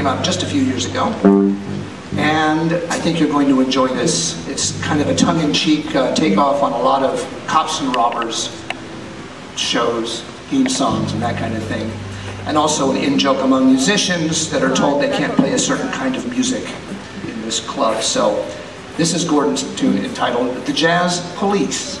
came out just a few years ago. And I think you're going to enjoy this. It's kind of a tongue-in-cheek uh, takeoff on a lot of cops and robbers shows, theme songs, and that kind of thing. And also an in-joke among musicians that are told they can't play a certain kind of music in this club. So this is Gordon's tune entitled The Jazz Police.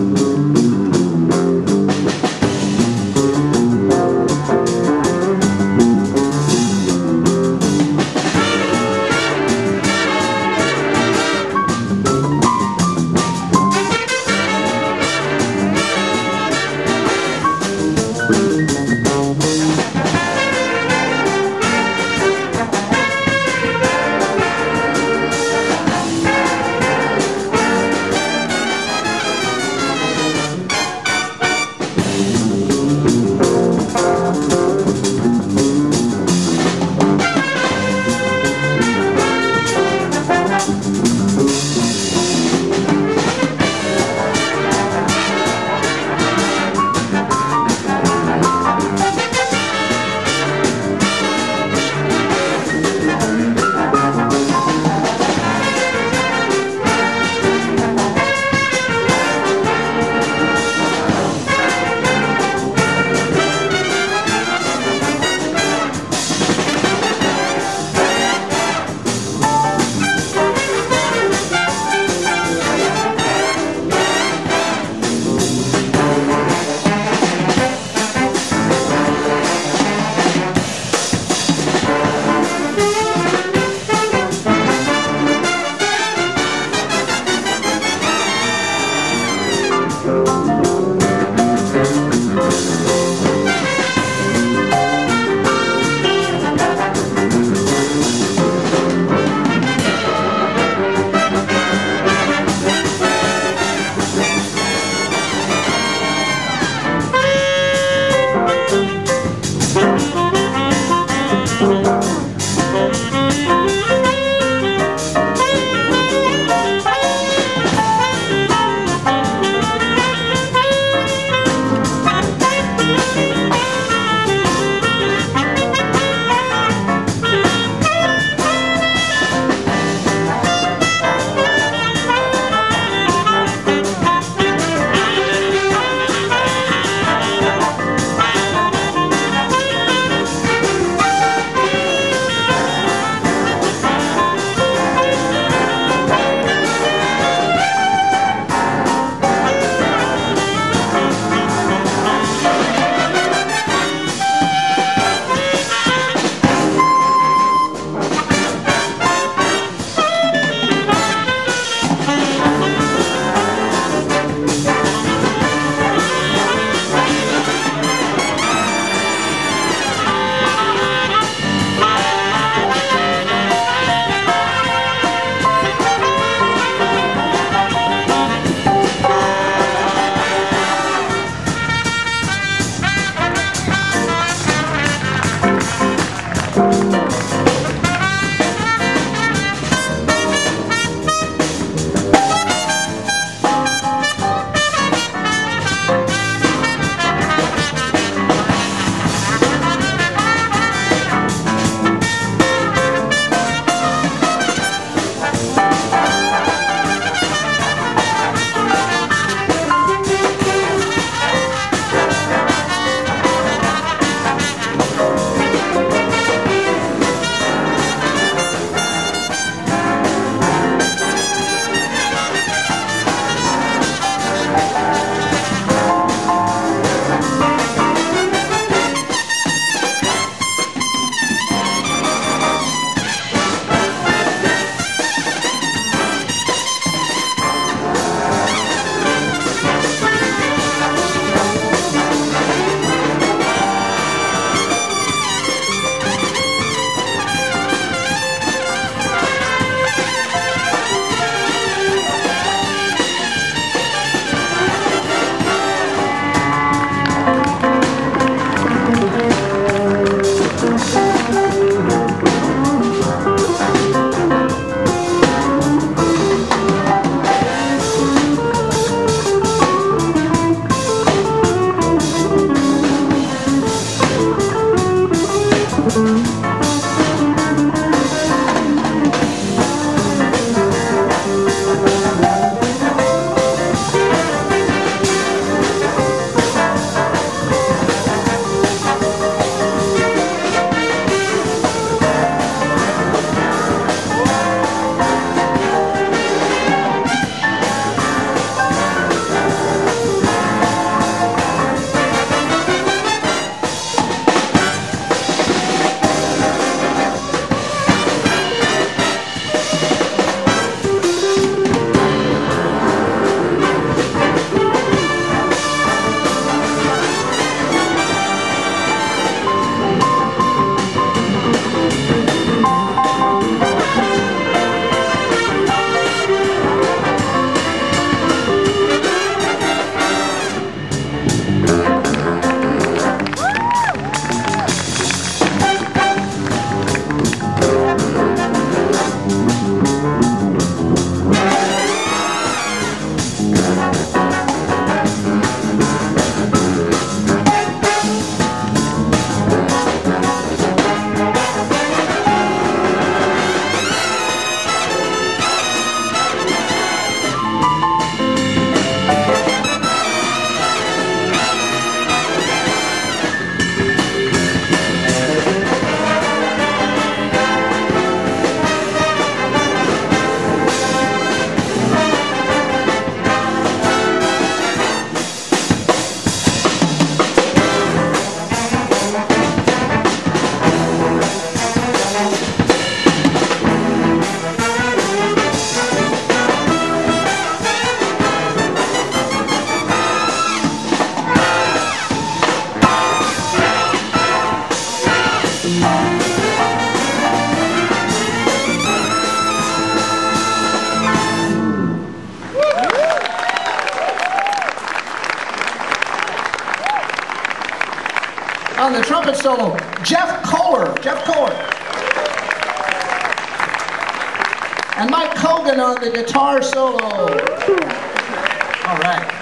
Música solo, Jeff Kohler. Jeff Kohler. And Mike Cogan on the guitar solo. All right.